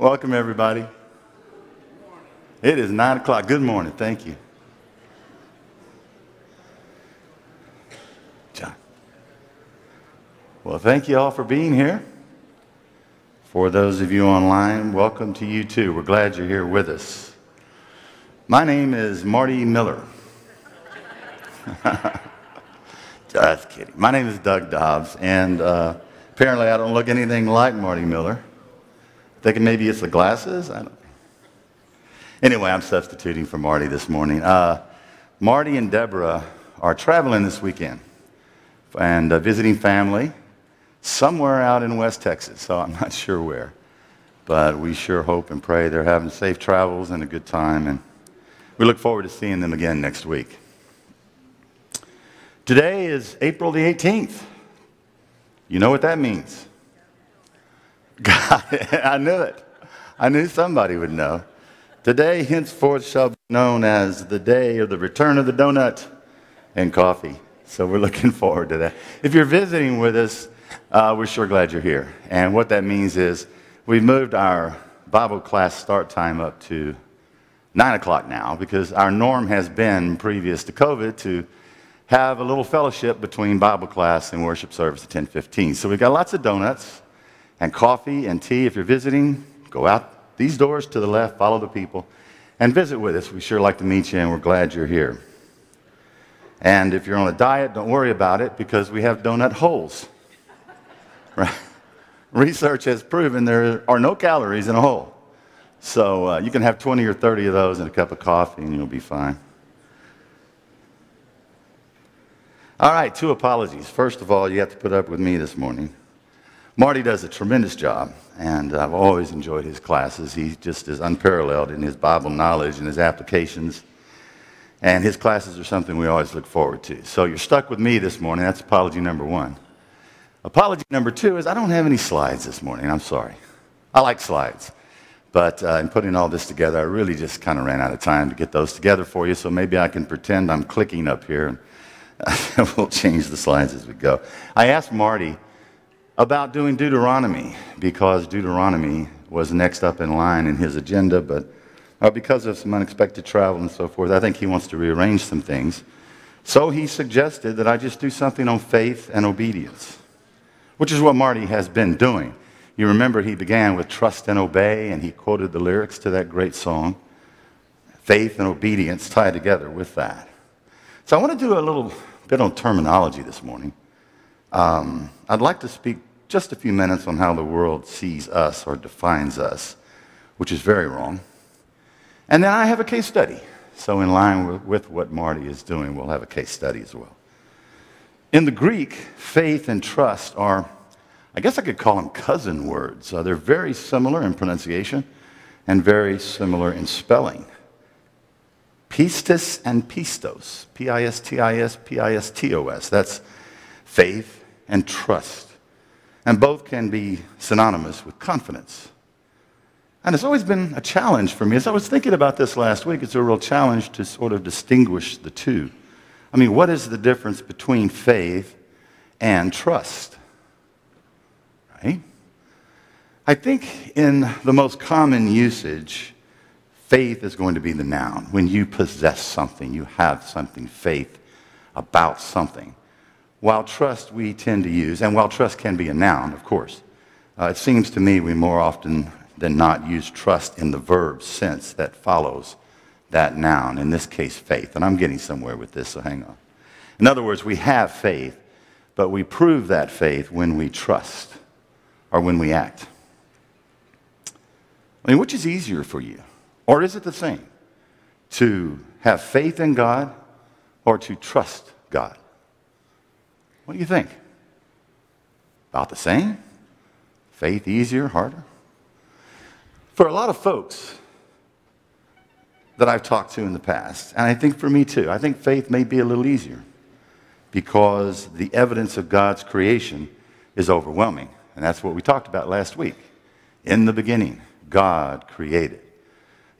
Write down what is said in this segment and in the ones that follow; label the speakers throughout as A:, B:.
A: Welcome, everybody. It is 9 o'clock. Good morning. Thank you. John. Well, thank you all for being here. For those of you online, welcome to you too. We're glad you're here with us. My name is Marty Miller. Just kidding. My name is Doug Dobbs, and uh, apparently I don't look anything like Marty Miller. Thinking maybe it's the glasses? I don't. Anyway, I'm substituting for Marty this morning. Uh, Marty and Deborah are traveling this weekend and uh, visiting family somewhere out in West Texas, so I'm not sure where. But we sure hope and pray they're having safe travels and a good time, and we look forward to seeing them again next week. Today is April the 18th. You know what that means? God, I knew it. I knew somebody would know. Today, henceforth, shall be known as the day of the return of the donut and coffee. So we're looking forward to that. If you're visiting with us, uh, we're sure glad you're here. And what that means is we've moved our Bible class start time up to 9 o'clock now because our norm has been, previous to COVID, to have a little fellowship between Bible class and worship service at 10:15. So we've got lots of donuts and coffee and tea. If you're visiting, go out these doors to the left, follow the people, and visit with us. We sure like to meet you, and we're glad you're here. And if you're on a diet, don't worry about it because we have donut holes. Right? Research has proven there are no calories in a hole. So uh, you can have 20 or 30 of those in a cup of coffee and you'll be fine. All right, two apologies. First of all, you have to put up with me this morning. Marty does a tremendous job, and I've always enjoyed his classes. He just is unparalleled in his Bible knowledge and his applications. And his classes are something we always look forward to. So you're stuck with me this morning. That's apology number one. Apology number two is I don't have any slides this morning. I'm sorry. I like slides. But uh, in putting all this together, I really just kind of ran out of time to get those together for you. So maybe I can pretend I'm clicking up here and we'll change the slides as we go. I asked Marty about doing Deuteronomy because Deuteronomy was next up in line in his agenda, but uh, because of some unexpected travel and so forth, I think he wants to rearrange some things. So he suggested that I just do something on faith and obedience which is what Marty has been doing. You remember he began with trust and obey, and he quoted the lyrics to that great song. Faith and obedience tied together with that. So I want to do a little bit on terminology this morning. Um, I'd like to speak just a few minutes on how the world sees us or defines us, which is very wrong. And then I have a case study. So, in line with, what Marty is doing, we'll have a case study as well. In the Greek, faith and trust are, I guess I could call them cousin words. Uh, they're very similar in pronunciation and very similar in spelling. Pistis and pistos, P I S T I S, P I S T O S. That's faith and trust. And both can be synonymous with confidence. And it's always been a challenge for me. As I was thinking about this last week, it's a real challenge to sort of distinguish the two. I mean, what is the difference between faith and trust? Right? I think in the most common usage, faith is going to be the noun. When you possess something, you have something, faith about something. While trust we tend to use, and while trust can be a noun, of course, uh, it seems to me we more often than not use trust in the verb sense that follows that noun, in this case, faith. And I'm getting somewhere with this, so hang on. In other words, we have faith, but we prove that faith when we trust or when we act. I mean, which is easier for you? Or is it the same? To have faith in God or to trust God? What do you think? About the same? Faith easier, harder? For a lot of folks, that I've talked to in the past. And I think for me too, I think faith may be a little easier because the evidence of God's creation is overwhelming. And that's what we talked about last week. In the beginning, God created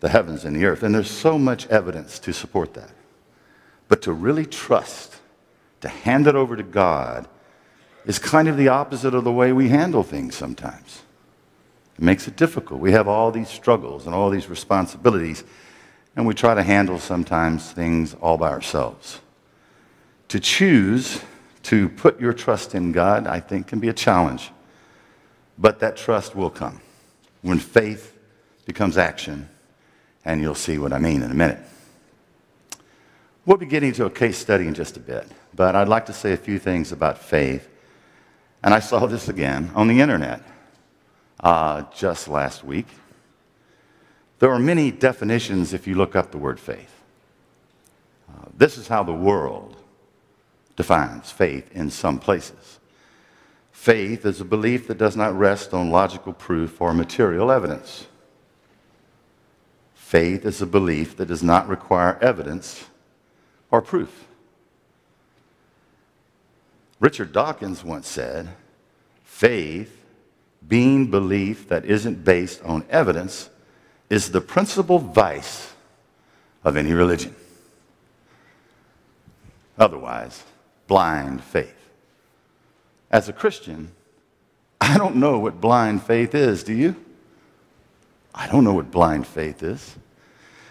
A: the heavens and the earth. And there's so much evidence to support that. But to really trust, to hand it over to God, is kind of the opposite of the way we handle things sometimes. It makes it difficult. We have all these struggles and all these responsibilities, and we try to handle sometimes things all by ourselves. To choose to put your trust in God, I think, can be a challenge. But that trust will come when faith becomes action, and you'll see what I mean in a minute. We'll be getting to a case study in just a bit, but I'd like to say a few things about faith. And I saw this again on the internet uh, just last week. There are many definitions if you look up the word faith. Uh, this is how the world defines faith in some places. Faith is a belief that does not rest on logical proof or material evidence. Faith is a belief that does not require evidence or proof. Richard Dawkins once said, faith, being belief that isn't based on evidence, is the principal vice of any religion. Otherwise, blind faith. As a Christian, I don't know what blind faith is, do you? I don't know what blind faith is.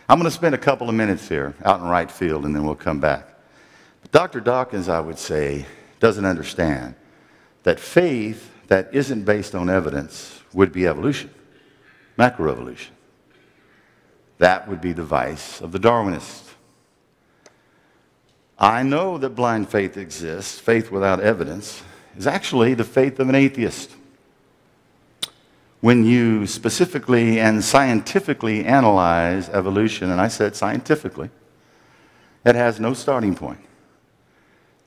A: I'm going to spend a couple of minutes here out in right field and then we'll come back. But Dr. Dawkins, I would say, doesn't understand that faith that isn't based on evidence would be evolution, macroevolution. That would be the vice of the Darwinist. I know that blind faith exists, faith without evidence, is actually the faith of an atheist. When you specifically and scientifically analyze evolution, and I said scientifically, it has no starting point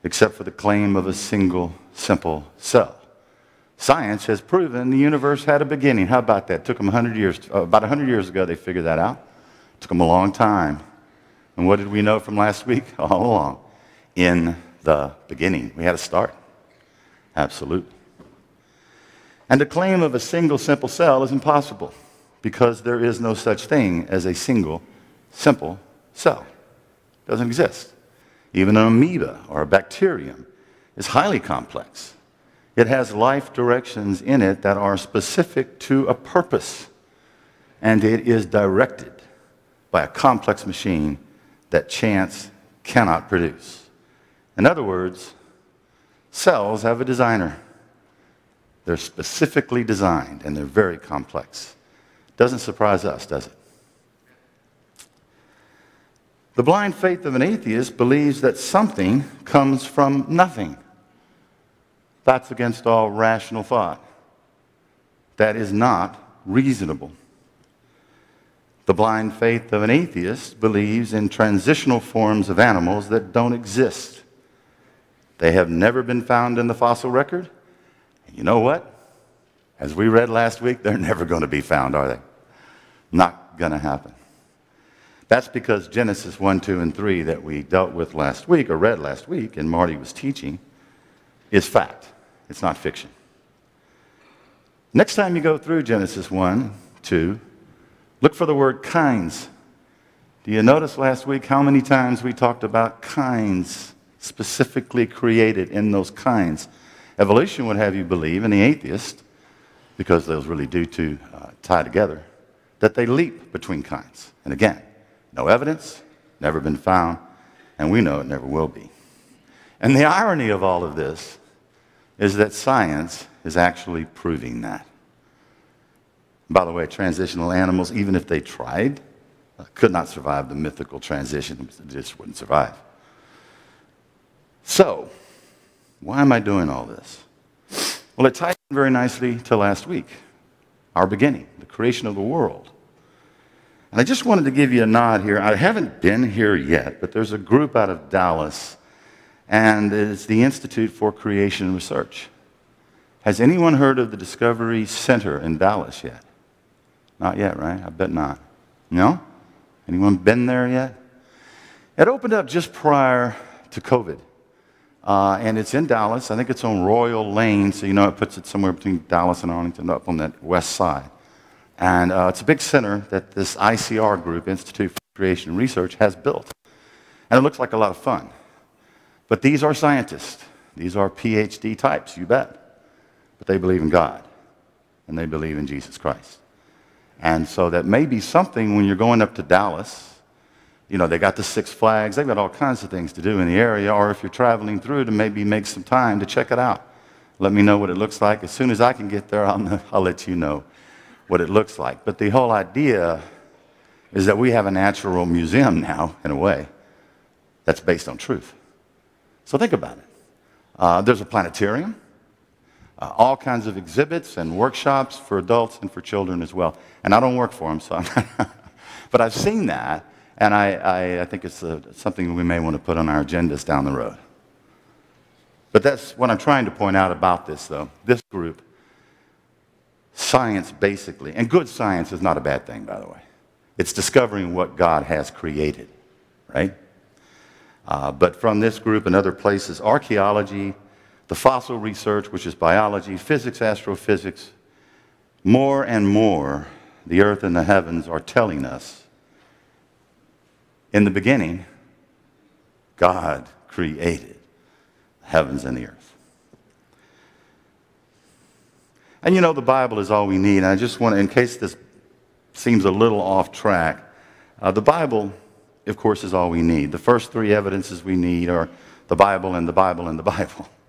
A: except for the claim of a single simple cell. Science has proven the universe had a beginning. How about that? It took them 100 years, uh, about 100 years ago, they figured that out. It took them a long time. And what did we know from last week? All along. In the beginning. We had a start. Absolutely. And the claim of a single simple cell is impossible because there is no such thing as a single simple cell. It doesn't exist. Even an amoeba or a bacterium is highly complex. It has life directions in it that are specific to a purpose, and it is directed by a complex machine that chance cannot produce. In other words, cells have a designer. They're specifically designed and they're very complex. Doesn't surprise us, does it? The blind faith of an atheist believes that something comes from nothing. That's against all rational thought. That is not reasonable. The blind faith of an atheist believes in transitional forms of animals that don't exist. They have never been found in the fossil record. You know what? As we read last week, they're never going to be found, are they? Not going to happen. That's because Genesis 1, 2, and 3 that we dealt with last week, or read last week, and Marty was teaching, is fact. It's not fiction. Next time you go through Genesis 1, 2, look for the word kinds. Do you notice last week how many times we talked about kinds specifically created in those kinds? Evolution would have you believe, and the atheist, because those really do to uh, tie together, that they leap between kinds. And again, no evidence, never been found, and we know it never will be. And the irony of all of this is that science is actually proving that. By the way, transitional animals, even if they tried, uh, could not survive the mythical transition. They just wouldn't survive. So, why am I doing all this? Well, it ties in very nicely to last week, our beginning, the creation of the world. And I just wanted to give you a nod here. I haven't been here yet, but there's a group out of Dallas, and it's the Institute for Creation Research. Has anyone heard of the Discovery Center in Dallas yet? Not yet, right? I bet not. No? Anyone been there yet? It opened up just prior to COVID. Uh, and it's in Dallas. I think it's on Royal Lane, so you know it puts it somewhere between Dallas and Arlington, up on that west side. And uh, it's a big center that this ICR group, Institute for Creation Research, has built. And it looks like a lot of fun. But these are scientists. These are PhD types, you bet. But they believe in God. and they believe in Jesus Christ. And so that may be something when you're going up to Dallas. You know, they got the Six Flags, they've got all kinds of things to do in the area, or if you're traveling through to maybe make some time to check it out. Let me know what it looks like. As soon as I can get there, I'll, I'll let you know what it looks like. But the whole idea is that we have a natural museum now, in a way, that's based on truth. So think about it. Uh, there's a planetarium, uh, all kinds of exhibits and workshops for adults and for children as well. And I don't work for them, so but I've seen that, and I, I, I think it's a, something we may want to put on our agendas down the road. But that's what I'm trying to point out about this, though. This group, science basically, and good science is not a bad thing, by the way. It's discovering what God has created, right? Uh, but from this group and other places, archaeology, the fossil research, which is biology, physics, astrophysics, more and more, the earth and the heavens are telling us in the beginning, God created the heavens and the earth. And you know, the Bible is all we need. And I just want to, in case this seems a little off track, uh, the Bible of course, is all we need. The first three evidences we need are the Bible and the Bible and the Bible.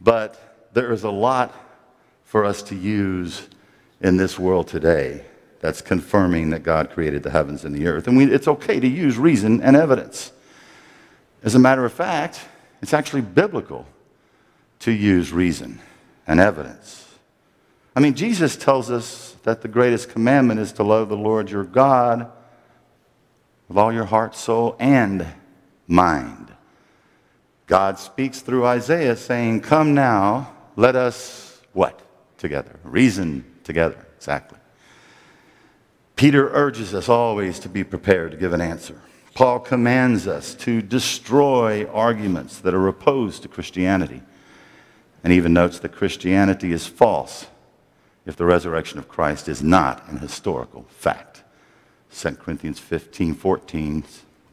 A: But there is a lot for us to use in this world today that's confirming that God created the heavens and the earth. And we, it's okay to use reason and evidence. As a matter of fact, it's actually biblical to use reason and evidence. I mean, Jesus tells us that the greatest commandment is to love the Lord your God with all your heart, soul, and mind. God speaks through Isaiah saying, Come now, let us what? Together. Reason together. Exactly. Peter urges us always to be prepared to give an answer. Paul commands us to destroy arguments that are opposed to Christianity and even notes that Christianity is false if the resurrection of Christ is not an historical fact. 2 Corinthians 15, 14,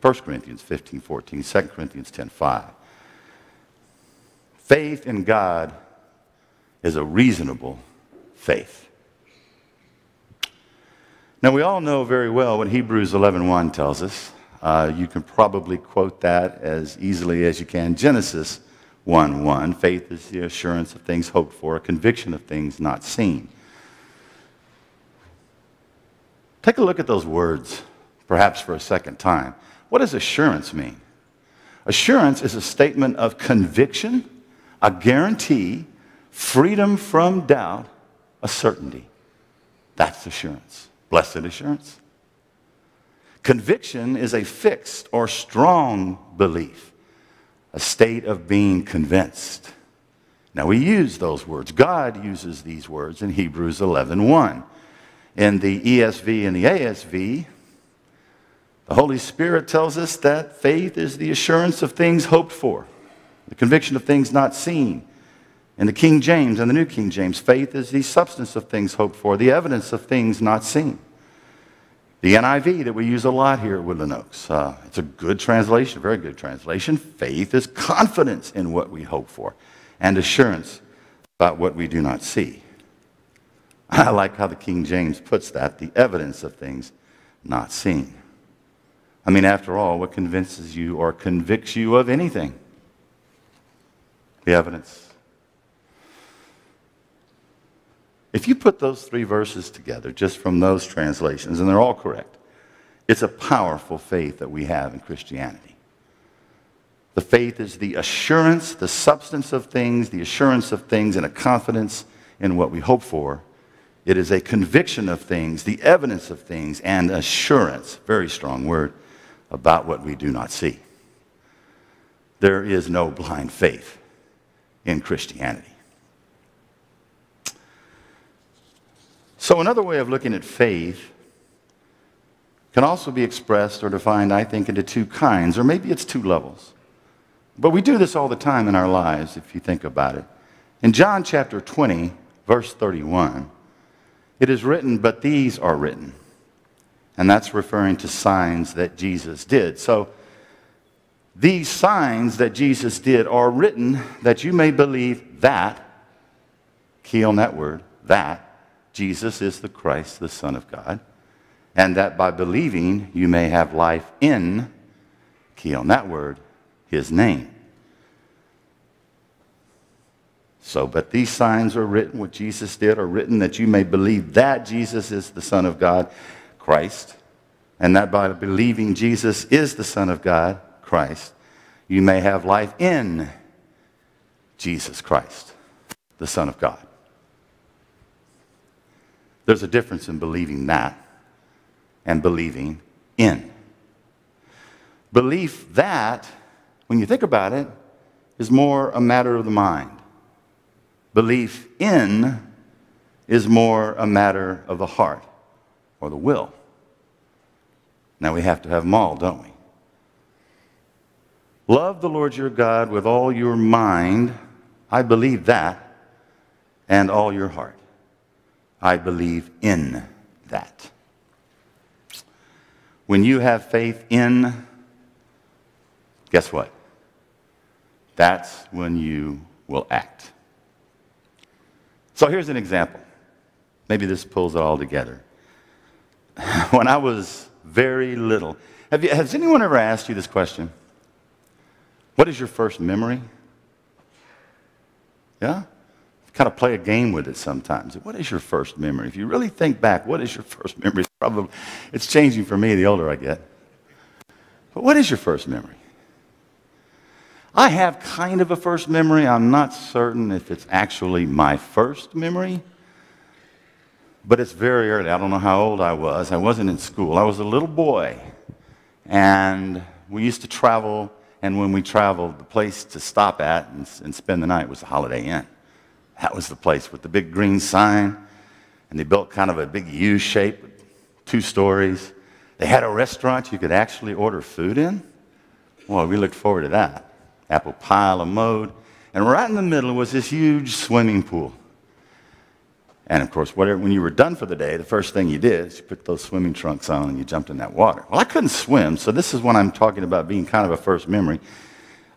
A: 1 Corinthians 15, 14, 2 Corinthians 10, 5. Faith in God is a reasonable faith. Now, we all know very well what Hebrews 11.1 tells us. Uh, you can probably quote that as easily as you can. Genesis 1.1, faith is the assurance of things hoped for, a conviction of things not seen. Take a look at those words, perhaps for a second time. What does assurance mean? Assurance is a statement of conviction, a guarantee, freedom from doubt, a certainty. That's assurance. Blessed assurance. Conviction is a fixed or strong belief, a state of being convinced. Now we use those words. God uses these words in Hebrews 11:1. 1 in the ESV and the ASV, the Holy Spirit tells us that faith is the assurance of things hoped for, the conviction of things not seen. In the King James and the New King James, faith is the substance of things hoped for, the evidence of things not seen. The NIV that we use a lot here at Woodland Oaks, uh, it's a good translation, a very good translation. Faith is confidence in what we hope for and assurance about what we do not see. I like how the King James puts that the evidence of things not seen. I mean, after all, what convinces you or convicts you of anything? The evidence. If you put those three verses together, just from those translations, and they're all correct, it's a powerful faith that we have in Christianity. The faith is the assurance, the substance of things, the assurance of things, and a confidence in what we hope for it is a conviction of things, the evidence of things, and assurance, very strong word, about what we do not see. There is no blind faith in Christianity. So, another way of looking at faith can also be expressed or defined, I think, into two kinds, or maybe it's two levels. But we do this all the time in our lives, if you think about it. In John chapter 20, verse 31, it is written, but these are written. And that's referring to signs that Jesus did. So, these signs that Jesus did are written that you may believe that, key on that word, that Jesus is the Christ, the Son of God, and that by believing you may have life in, key on that word, his name. So, but these signs are written, what Jesus did are written that you may believe that Jesus is the Son of God, Christ, and that by believing Jesus is the Son of God, Christ, you may have life in Jesus Christ, the Son of God. There's a difference in believing that and believing in. Belief that, when you think about it, is more a matter of the mind. Belief in is more a matter of the heart or the will. Now we have to have them all, don't we? Love the Lord your God with all your mind. I believe that. And all your heart. I believe in that. When you have faith in, guess what? That's when you will act. So here's an example. Maybe this pulls it all together. when I was very little, you, has anyone ever asked you this question? What is your first memory? Yeah? Kind of play a game with it sometimes. What is your first memory? If you really think back, what is your first memory? It's probably it's changing for me the older I get. But what is your first memory? I have kind of a first memory. I'm not certain if it's actually my first memory, but it's very early. I don't know how old I was. I wasn't in school. I was a little boy, and we used to travel and when we traveled, the place to stop at and, and spend the night was the Holiday Inn. That was the place with the big green sign. And they built kind of a big U shape, two stories. They had a restaurant you could actually order food in. Well, we looked forward to that. Apple pie, la mode. And right in the middle was this huge swimming pool. And of course, whatever, when you were done for the day, the first thing you did is you put those swimming trunks on and you jumped in that water. Well, I couldn't swim, so this is when I'm talking about being kind of a first memory.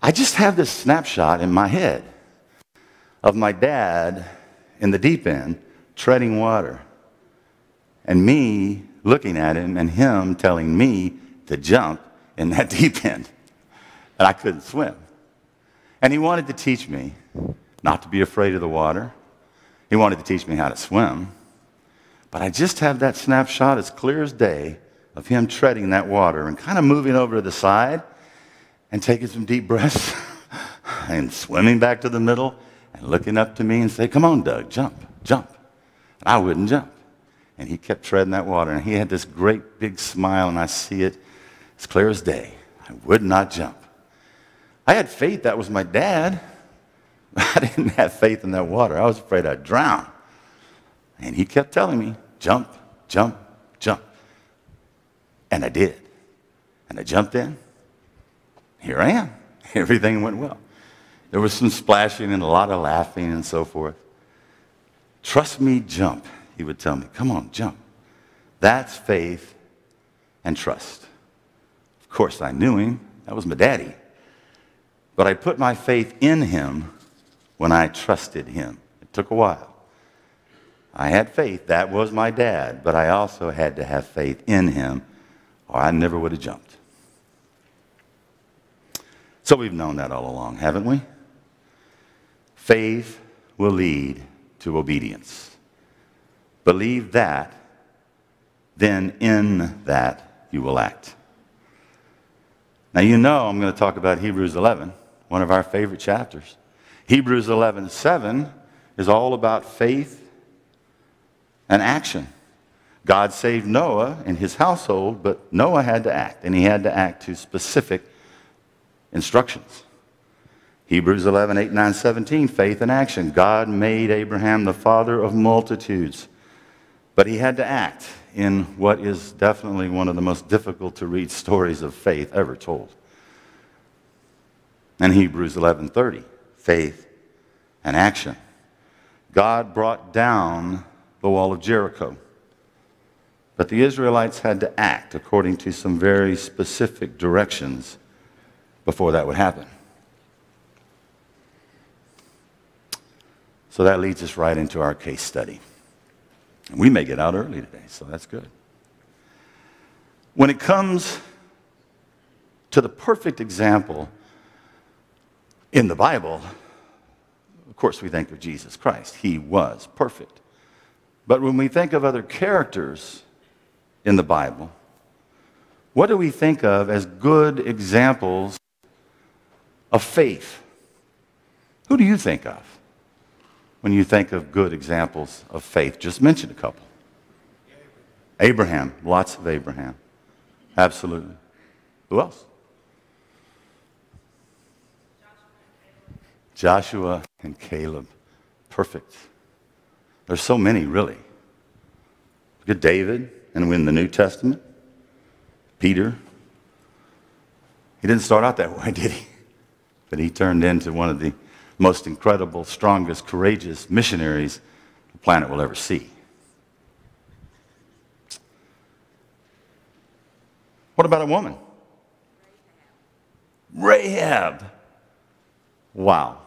A: I just have this snapshot in my head of my dad in the deep end treading water and me looking at him and him telling me to jump in that deep end. And I couldn't swim. And he wanted to teach me not to be afraid of the water he wanted to teach me how to swim. But I just have that snapshot as clear as day of him treading that water and kind of moving over to the side and taking some deep breaths and swimming back to the middle and looking up to me and say, Come on, Doug, jump, jump. And I wouldn't jump. And he kept treading that water and he had this great big smile and I see it as clear as day. I would not jump. I had faith that was my dad. I didn't have faith in that water. I was afraid I'd drown. And he kept telling me, jump, jump, jump. And I did. And I jumped in. Here I am. Everything went well. There was some splashing and a lot of laughing and so forth. Trust me, jump, he would tell me. Come on, jump. That's faith and trust. Of course, I knew him. That was my daddy. But I put my faith in him when I trusted him. It took a while. I had faith. That was my dad. But I also had to have faith in him, or I never would have jumped. So we've known that all along, haven't we? Faith will lead to obedience. Believe that, then in that you will act. Now, you know I'm going to talk about Hebrews 11, one of our favorite chapters. Hebrews 11 7 is all about faith and action. God saved Noah and his household, but Noah had to act, and he had to act to specific instructions. Hebrews 11, 8, 9, 17, faith and action. God made Abraham the father of multitudes, but he had to act in what is definitely one of the most difficult to read stories of faith ever told. And Hebrews 11, 30 faith, and action. God brought down the wall of Jericho. But the Israelites had to act according to some very specific directions before that would happen. So that leads us right into our case study. We may get out early today, so that's good. When it comes to the perfect example in the Bible, of course, we think of Jesus Christ. He was perfect. But when we think of other characters in the Bible, what do we think of as good examples of faith? Who do you think of when you think of good examples of faith? Just mention a couple. Abraham, lots of Abraham. Absolutely. Who else? Joshua and Caleb. Perfect. There's so many, really. Look at David, and in the New Testament, Peter. He didn't start out that way, did he? But he turned into one of the most incredible, strongest, courageous missionaries the planet will ever see. What about a woman? Rahab. Wow.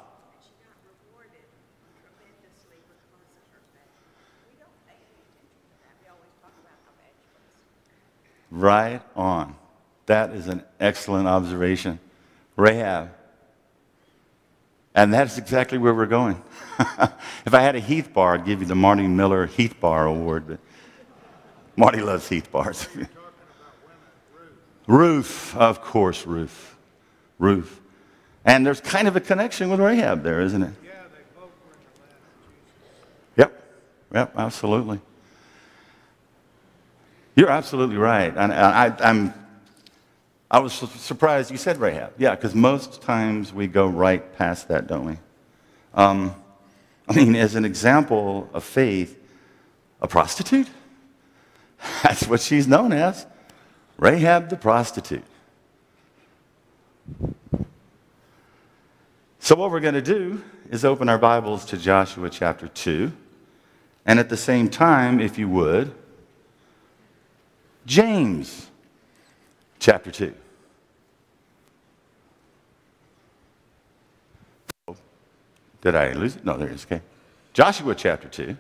A: Right on. That is an excellent observation. Rahab. And that's exactly where we're going. if I had a Heath bar, I'd give you the Marty Miller Heath Bar Award. But Marty loves Heath bars. Ruth, of course, Ruth. Ruth. And there's kind of a connection with Rahab there, isn't it?
B: Yeah, they both were in the land of Jesus.
A: Yep. Yep, absolutely. You're absolutely right. And I, I'm, I was surprised you said Rahab. Yeah, because most times we go right past that, don't we? Um, I mean, as an example of faith, a prostitute? That's what she's known as. Rahab the prostitute. So, what we're going to do is open our Bibles to Joshua chapter 2. And at the same time, if you would, James chapter 2. Did I lose it? No, there it is. Okay. Joshua chapter 2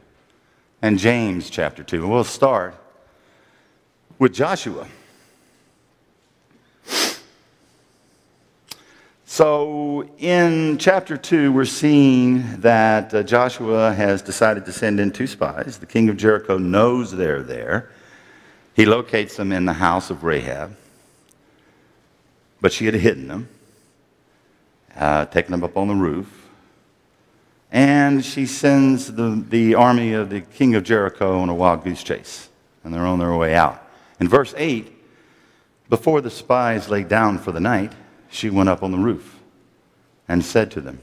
A: and James chapter 2. And we'll start with Joshua. So, in chapter 2, we're seeing that uh, Joshua has decided to send in two spies. The king of Jericho knows they're there. He locates them in the house of Rahab, but she had hidden them, uh, taken them up on the roof. And she sends the, the army of the king of Jericho on a wild goose chase, and they're on their way out. In verse 8, before the spies lay down for the night, she went up on the roof and said to them,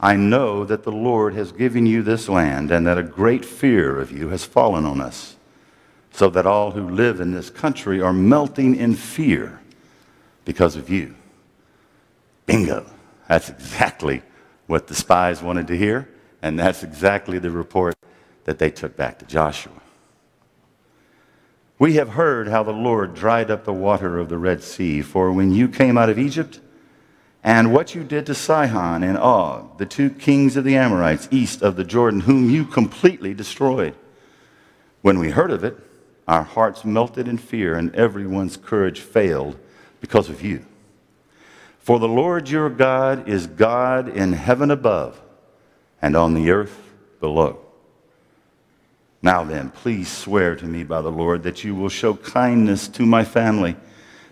A: I know that the Lord has given you this land, and that a great fear of you has fallen on us, so that all who live in this country are melting in fear because of you. Bingo. That's exactly what the spies wanted to hear, and that's exactly the report that they took back to Joshua. We have heard how the Lord dried up the water of the Red Sea, for when you came out of Egypt, and what you did to Sihon and Og, the two kings of the Amorites east of the Jordan, whom you completely destroyed. When we heard of it, our hearts melted in fear, and everyone's courage failed because of you. For the Lord your God is God in heaven above and on the earth below. Now then, please swear to me by the Lord that you will show kindness to my family,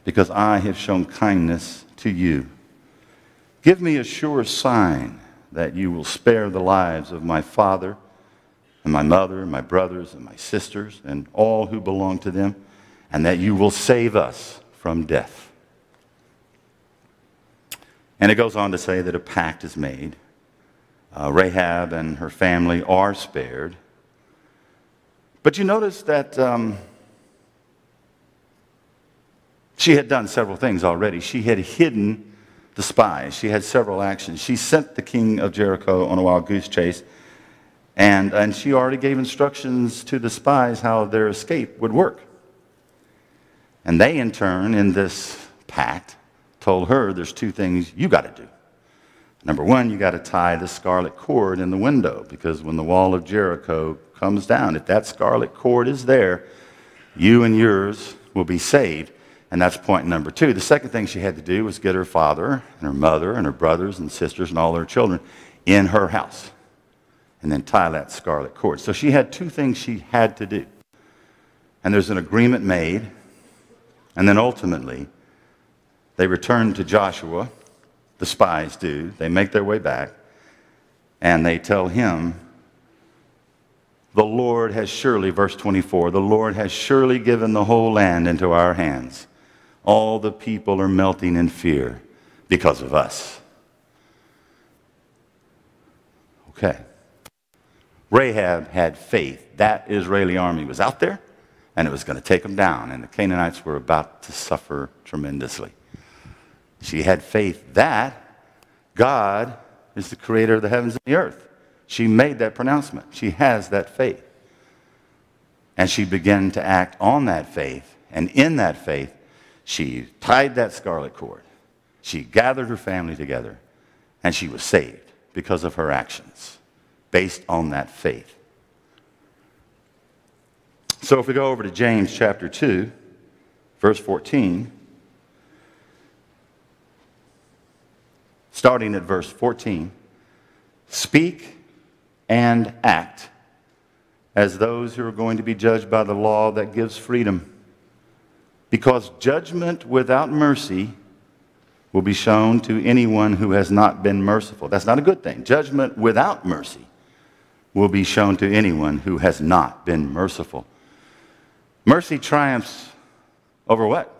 A: because I have shown kindness to you. Give me a sure sign that you will spare the lives of my father and my mother, and my brothers and my sisters, and all who belong to them, and that you will save us from death. And it goes on to say that a pact is made. Uh, Rahab and her family are spared. But you notice that um, she had done several things already. She had hidden the spies, she had several actions. She sent the king of Jericho on a wild goose chase, and, and she already gave instructions to the spies how their escape would work. And they, in turn, in this pact, told her there's two things you got to do. Number one, you got to tie the scarlet cord in the window because when the wall of Jericho comes down. If that scarlet cord is there, you and yours will be saved. And that's point number two. The second thing she had to do was get her father and her mother and her brothers and sisters and all her children in her house and then tie that scarlet cord. So she had two things she had to do. And there's an agreement made. And then ultimately, they return to Joshua. The spies do. They make their way back. And they tell him, The Lord has surely, verse 24, the Lord has surely given the whole land into our hands. All the people are melting in fear because of us. Okay. Rahab had faith. That Israeli army was out there and it was going to take them down, and the Canaanites were about to suffer tremendously. She had faith that God is the creator of the heavens and the earth. She made that pronouncement. She has that faith. And she began to act on that faith. And in that faith, she tied that scarlet cord. She gathered her family together. And she was saved because of her actions based on that faith. So if we go over to James chapter 2, verse 14, starting at verse 14, speak and act as those who are going to be judged by the law that gives freedom. Because judgment without mercy will be shown to anyone who has not been merciful. That's not a good thing. Judgment without mercy will be shown to anyone who has not been merciful. Mercy triumphs over what?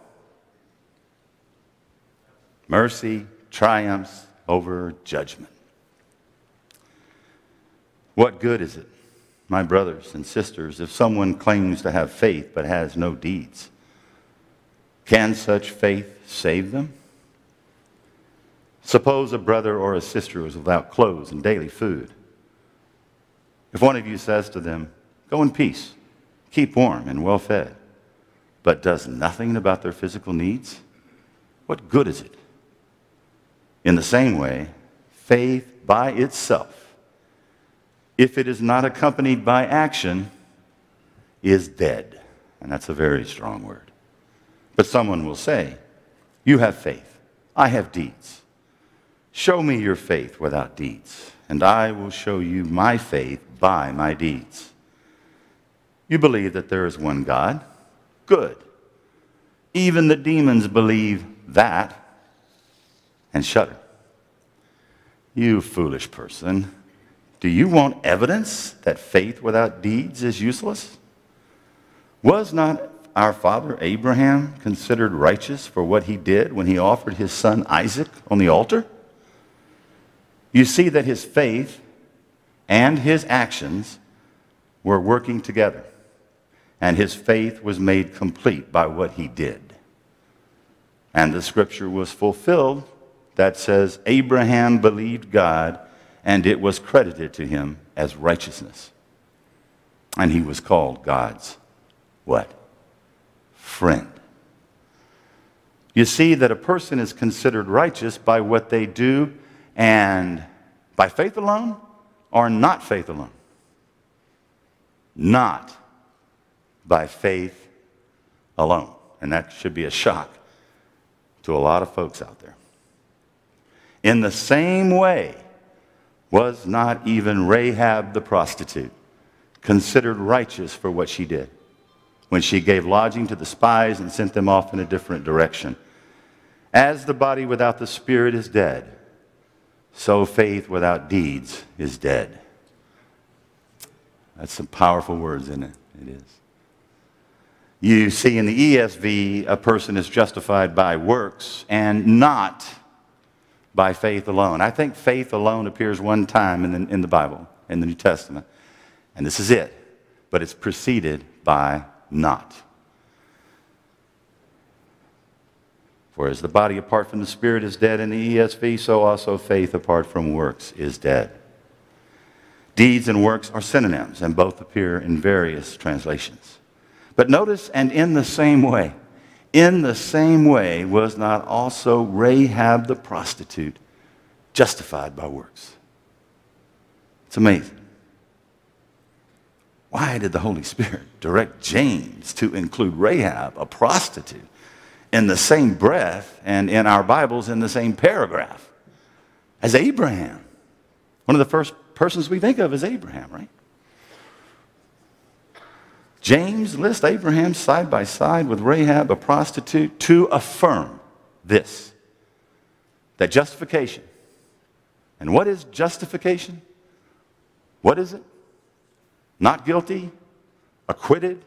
A: Mercy triumphs over judgment. What good is it, my brothers and sisters, if someone claims to have faith but has no deeds? Can such faith save them? Suppose a brother or a sister is without clothes and daily food. If one of you says to them, Go in peace, keep warm and well fed, but does nothing about their physical needs, what good is it? In the same way, faith by itself, if it is not accompanied by action, is dead. And that's a very strong word. But someone will say, You have faith, I have deeds. Show me your faith without deeds, and I will show you my faith by my deeds. You believe that there is one God? Good. Even the demons believe that and shudder. You foolish person, do you want evidence that faith without deeds is useless? Was not our father Abraham considered righteous for what he did when he offered his son Isaac on the altar? You see that his faith and his actions were working together and his faith was made complete by what he did. And the scripture was fulfilled that says, Abraham believed God, and it was credited to him as righteousness. And he was called God's what? Friend. You see that a person is considered righteous by what they do and by faith alone or not faith alone. Not by faith alone. And that should be a shock to a lot of folks out there. In the same way, was not even Rahab the prostitute considered righteous for what she did when she gave lodging to the spies and sent them off in a different direction? As the body without the spirit is dead, so faith without deeds is dead. That's some powerful words, isn't it? It is. You see in the ESV, a person is justified by works and not by faith alone. I think faith alone appears one time in the, in the Bible, in the New Testament. And this is it. But it's preceded by not. For as the body apart from the spirit is dead in the ESV, so also faith apart from works is dead. Deeds and works are synonyms, and both appear in various translations. But notice, and in the same way, in the same way was not also Rahab the prostitute justified by works. It's amazing. Why did the Holy Spirit direct James to include Rahab, a prostitute, in the same breath and in our Bibles in the same paragraph as Abraham? One of the first persons we think of is Abraham, right? James lists Abraham side by side with Rahab, a prostitute, to affirm this that justification. And what is justification? What is it? Not guilty, acquitted.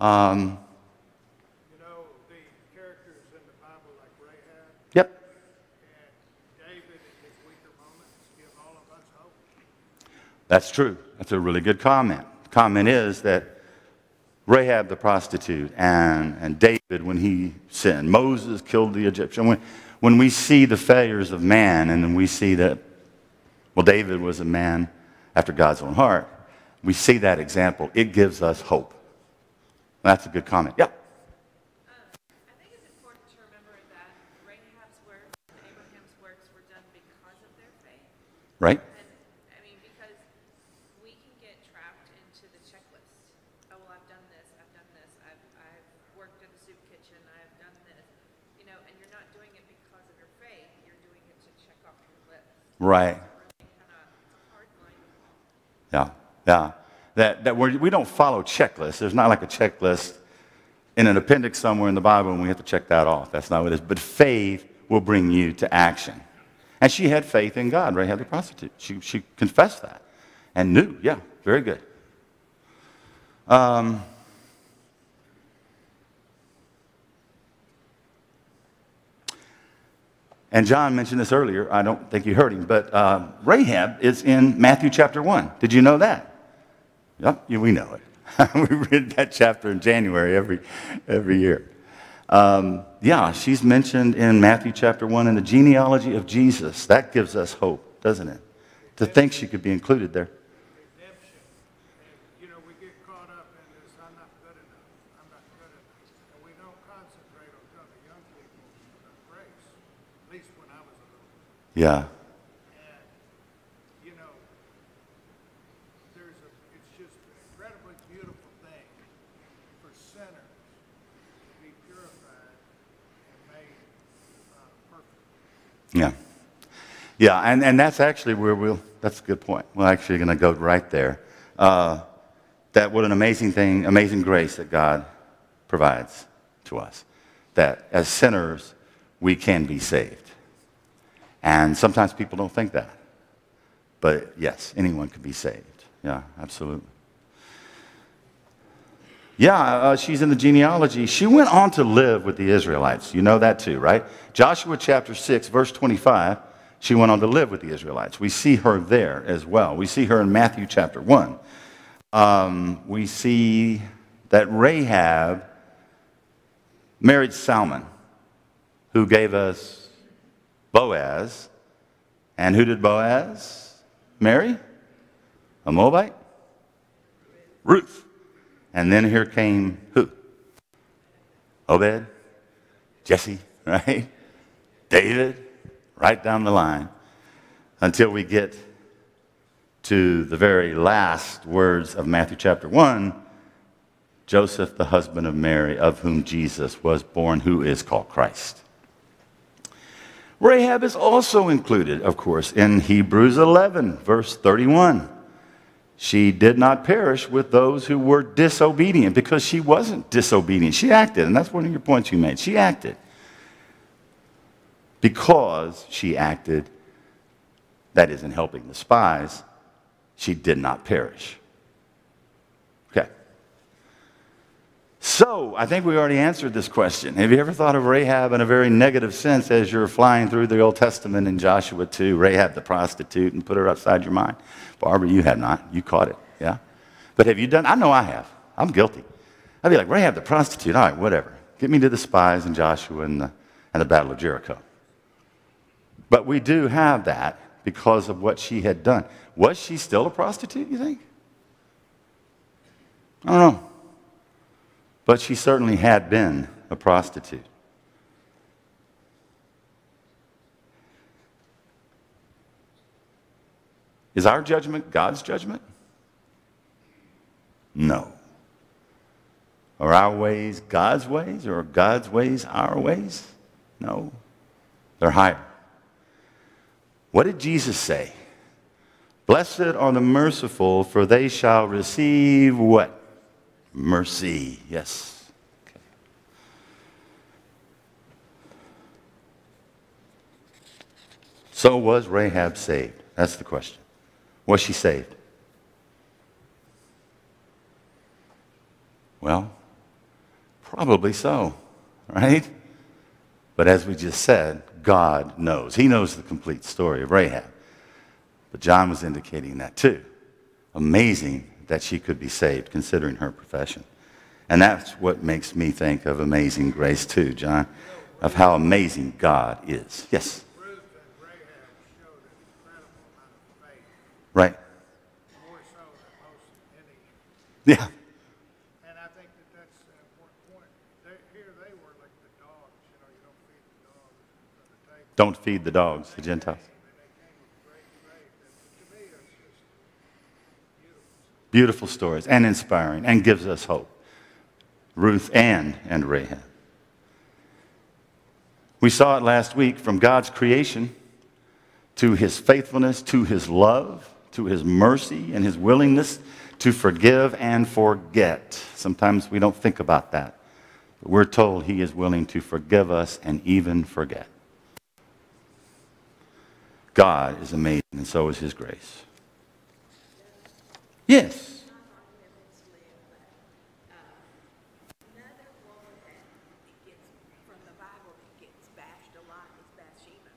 A: Um,
B: You know, the characters in the Bible like Rahab
A: yep,
B: and David in his weaker moments give all of us hope.
A: that's true. That's a really good comment. Comment is that Rahab the prostitute and, and David when he sinned, Moses killed the Egyptian. When, when we see the failures of man and then we see that, well, David was a man after God's own heart, we see that example. It gives us hope. That's a good comment. Yep.
C: I think it's important to remember that Rahab's works and Abraham's works were done because of their faith.
A: Right?
C: And, I mean, because we can get trapped into the checklist. Oh, well, I've done this, I've done this, I've, I've worked in the soup kitchen, I've done this. You know, and you're not doing it because of your faith, you're doing it to check off your list.
A: Right. Yeah, yeah. That, that we're, we don't follow checklists. There's not like a checklist in an appendix somewhere in the Bible and we have to check that off. That's not what it is. But faith will bring you to action. And she had faith in God, Rahab the prostitute. She, she confessed that and knew. Yeah, very good. Um, And John mentioned this earlier. I don't think you heard him, but uh, Rahab is in Matthew chapter 1. Did you know that? Yep, yeah, we know it. we read that chapter in January every, every year. Um, yeah, she's mentioned in Matthew chapter 1 in the genealogy of Jesus. That gives us hope, doesn't it? To think she could be included there.
B: redemption. And, you know, we get caught up in this, I'm not good enough, I'm not good enough. And we don't concentrate on telling the young people about grace, at least when I was a little.
A: Yeah,
B: And, you know, there's a, it's just an incredibly beautiful thing for sinners to be purified and made uh, perfect.
A: yeah. Yeah, and, and that's actually where we'll, that's a good point. We're actually going to go right there. Uh, that what an amazing thing, amazing grace that God provides to us. That as sinners, we can be saved. And sometimes people don't think that. But yes, anyone can be saved. Yeah, absolutely. Yeah, uh, she's in the genealogy. She went on to live with the Israelites. You know that too, right? Joshua chapter 6, verse 25, she went on to live with the Israelites. We see her there as well. We see her in Matthew chapter 1. Um, we see that Rahab married Salmon, who gave us Boaz. And who did Boaz marry? A Moabite? Ruth. And then here came who? Obed, Jesse, right? David, right down the line until we get to the very last words of Matthew chapter 1 Joseph, the husband of Mary, of whom Jesus was born, who is called Christ. Rahab is also included, of course, in Hebrews 11, verse 31. She did not perish with those who were disobedient because she wasn't disobedient. She acted, and that's one of your points you made. She acted. Because she acted, that is, in helping the spies, she did not perish. So, I think we already answered this question. Have you ever thought of Rahab in a very negative sense as you're flying through the Old Testament in Joshua 2, Rahab the prostitute, and put her outside your mind? Barbara, you have not. You caught it, yeah? But have you done? I know I have. I'm guilty. I'd be like, Rahab the prostitute, all right, whatever. Get me to the spies and Joshua and the, and the Battle of Jericho. But we do have that because of what she had done. Was she still a prostitute, you think? I don't know. But she certainly had been a prostitute. Is our judgment God's judgment? No. Are our ways God's ways or are God's ways our ways? No. They're higher. What did Jesus say? Blessed are the merciful, for they shall receive what? Mercy. Yes. So was Rahab saved? That's the question. Was she saved? Well, probably so, right? But as we just said, God knows. He knows the complete story of Rahab. But John was indicating that too. Amazing that she could be saved considering her profession. And that's what makes me think of amazing grace too, John, of how amazing God is. Yes, right? Yeah,
B: And I think that that's an important point. They, here they were like the dogs, you know, you don't feed the dogs from the table.
A: don't feed the dogs, the Gentiles.
B: And they came with great faith. And to me, it's just beautiful.
A: Stories and inspiring and gives us hope. Ruth and, and Rahab. We saw it last week from God's creation to his faithfulness, to his love, to his mercy, and his willingness to forgive and forget. Sometimes we don't think about that. But we're told he is willing to forgive us and even forget. God is amazing, and so is his grace. Yes.
D: Another woman that gets, from the Bible that gets bashed a lot is Bathsheba.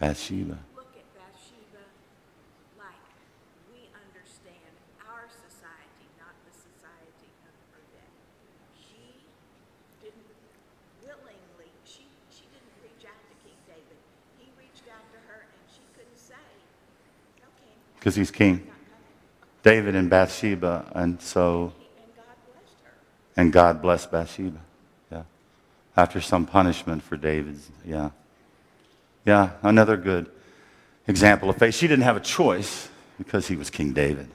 A: Bathsheba.
D: Look at Bathsheba like we understand our society, not the society of her day. She didn't willingly, she, she didn't reach out to King David. He reached out to her and she couldn't say, okay,
A: Because he's king. David and Bathsheba, and so,
D: And God blessed her.
A: and God blessed Bathsheba. Yeah. After some punishment for David's, yeah. Yeah, another good example of faith. She didn't have a choice because he was King David.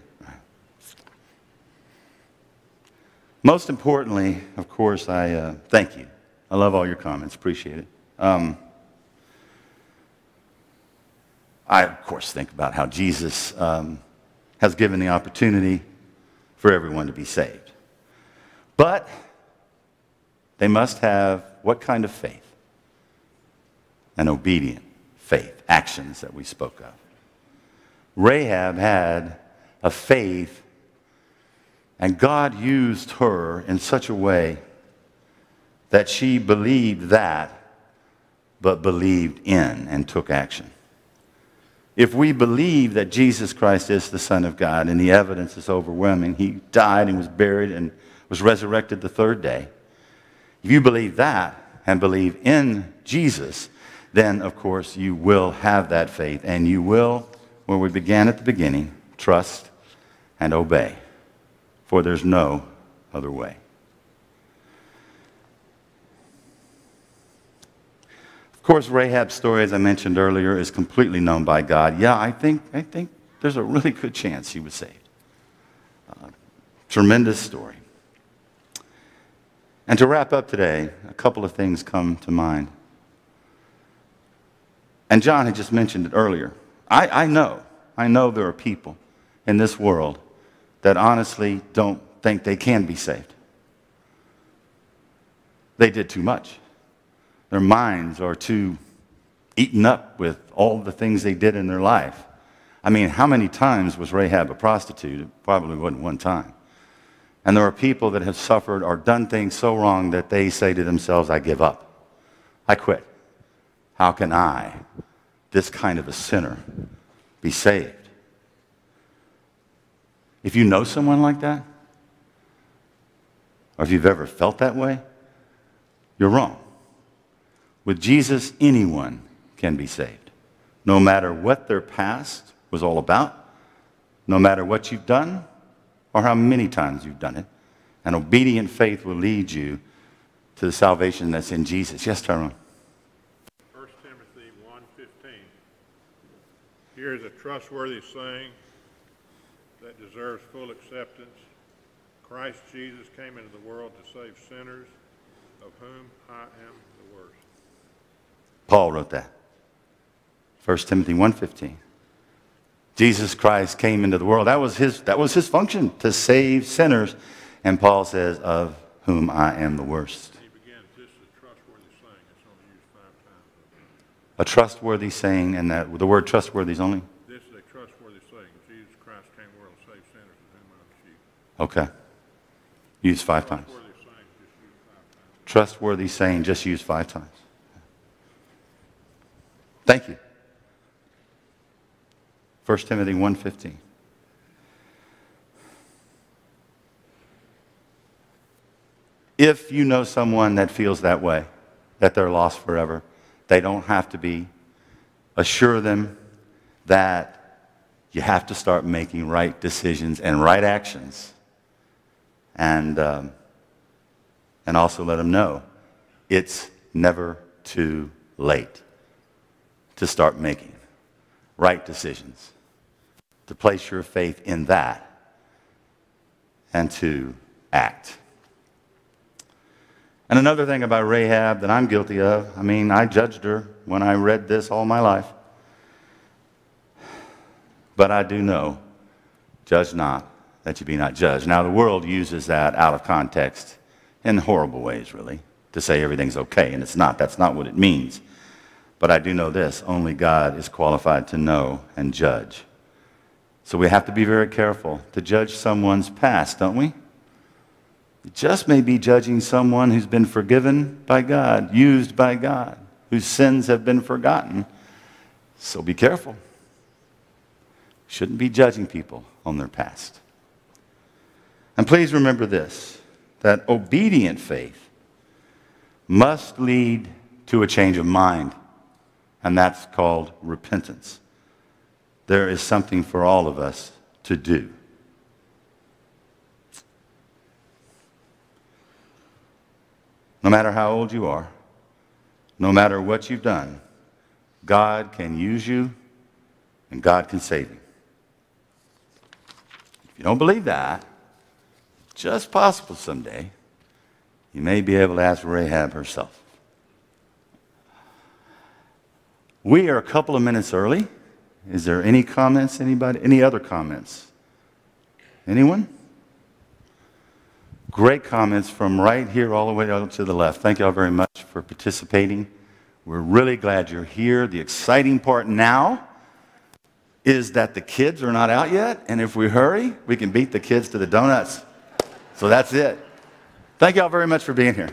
A: Most importantly, of course, I uh, thank you. I love all your comments, appreciate it. Um, I, of course, think about how Jesus um, has given the opportunity for everyone to be saved. But they must have what kind of faith? An obedient faith, actions that we spoke of. Rahab had a faith, and God used her in such a way that she believed that, but believed in and took action. If we believe that Jesus Christ is the Son of God, and the evidence is overwhelming, he died and was buried and was resurrected the third day. If you believe that and believe in Jesus, then of course you will have that faith and you will, where we began at the beginning, trust and obey. For there's no other way. Of course, Rahab's story, as I mentioned earlier, is completely known by God. Yeah, I think, I think there's a really good chance she was saved. Uh, tremendous story. And to wrap up today, a couple of things come to mind. And John had just mentioned it earlier. I, I know, I know there are people in this world that honestly don't think they can be saved. They did too much. Their minds are too eaten up with all the things they did in their life. I mean, how many times was Rahab a prostitute? It probably wasn't one time. And there are people that have suffered or done things so wrong that they say to themselves, I give up. I quit. How can I, this kind of a sinner, be saved? If you know someone like that, or if you've ever felt that way, you're wrong. With Jesus, anyone can be saved, no matter what their past was all about, no matter what you've done or how many times you've done it. An obedient faith will lead you to the salvation that's in Jesus. Yes, Tyrone.
E: 1 Timothy 1.15. Here is a trustworthy saying that deserves full acceptance. Christ Jesus came into the world to save sinners, of whom I am.
A: Paul wrote that. 1 Timothy 1:15. Jesus Christ came into the world. That was his that was his function to save sinners. And Paul says of whom I am the worst.
E: Begins, a trustworthy saying. It's only used five times.
A: A trustworthy saying and that the word trustworthy is only
E: This is a trustworthy saying. Jesus Christ came to the world to save sinners, whom I am chief.
A: okay. Used 5 times.
E: Trustworthy saying, just used five times.
A: Trustworthy saying just used 5 times. Thank you. 1 Timothy 1:15. If you know someone that feels that way, that they're lost forever, they don't have to be. Assure them that you have to start making right decisions and right actions. And, um, and also let them know it's never too late to start making right decisions, to place your faith in that, and to act. And another thing about Rahab that I'm guilty of, I mean, I judged her when I read this all my life. But I do know, judge not, that you be not judged. Now, the world uses that out of context in horrible ways, really, to say everything's okay, and it's not. That's not what it means. But I do know this only God is qualified to know and judge. So we have to be very careful to judge someone's past, don't we? You just may be judging someone who's been forgiven by God, used by God, whose sins have been forgotten. So be careful. Shouldn't be judging people on their past. And please remember this that obedient faith must lead to a change of mind, and that's called repentance. There is something for all of us to do. No matter how old you are, no matter what you've done, God can use you and God can save you. If you don't believe that, just possible someday, you may be able to ask Rahab herself. We are a couple of minutes early. Is there any comments? Anybody? Any other comments? Anyone? Great comments from right here all the way out to the left. Thank you all very much for participating. We're really glad you're here. The exciting part now is that the kids are not out yet, and if we hurry, we can beat the kids to the donuts. So that's it. Thank you all very much for being here.